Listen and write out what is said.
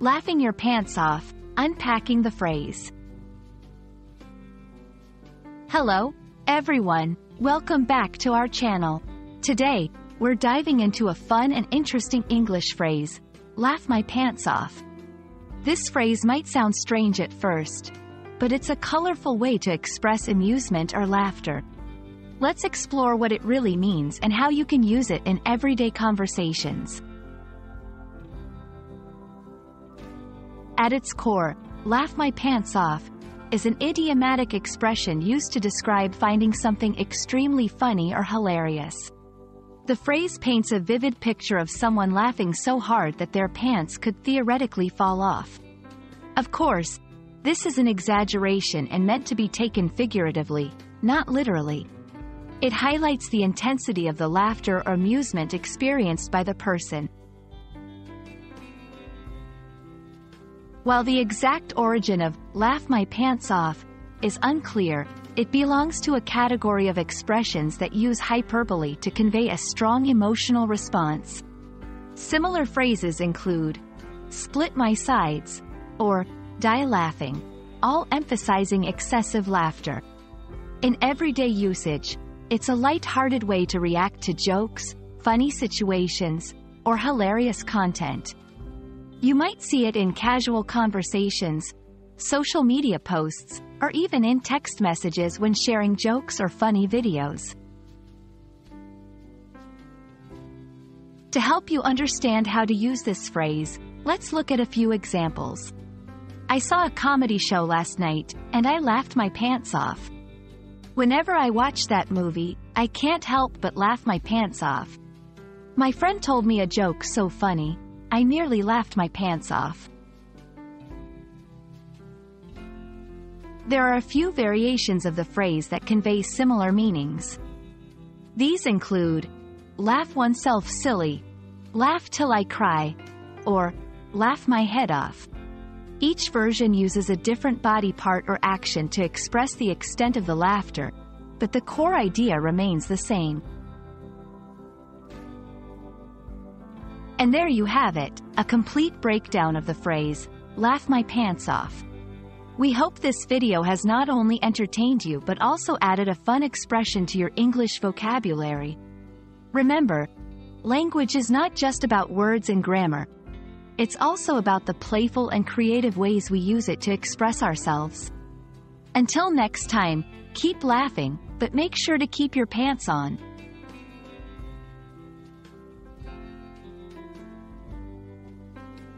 Laughing your pants off, unpacking the phrase. Hello, everyone. Welcome back to our channel. Today, we're diving into a fun and interesting English phrase, laugh my pants off. This phrase might sound strange at first, but it's a colorful way to express amusement or laughter. Let's explore what it really means and how you can use it in everyday conversations. At its core, laugh my pants off is an idiomatic expression used to describe finding something extremely funny or hilarious. The phrase paints a vivid picture of someone laughing so hard that their pants could theoretically fall off. Of course, this is an exaggeration and meant to be taken figuratively, not literally. It highlights the intensity of the laughter or amusement experienced by the person. While the exact origin of laugh my pants off is unclear, it belongs to a category of expressions that use hyperbole to convey a strong emotional response. Similar phrases include split my sides or die laughing, all emphasizing excessive laughter. In everyday usage, it's a light-hearted way to react to jokes, funny situations, or hilarious content. You might see it in casual conversations, social media posts, or even in text messages when sharing jokes or funny videos. To help you understand how to use this phrase, let's look at a few examples. I saw a comedy show last night, and I laughed my pants off. Whenever I watch that movie, I can't help but laugh my pants off. My friend told me a joke so funny, I nearly laughed my pants off. There are a few variations of the phrase that convey similar meanings. These include, laugh oneself silly, laugh till I cry, or laugh my head off. Each version uses a different body part or action to express the extent of the laughter, but the core idea remains the same. And there you have it, a complete breakdown of the phrase, laugh my pants off. We hope this video has not only entertained you but also added a fun expression to your English vocabulary. Remember, language is not just about words and grammar. It's also about the playful and creative ways we use it to express ourselves. Until next time, keep laughing, but make sure to keep your pants on.